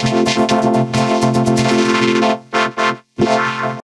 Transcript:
Thank you.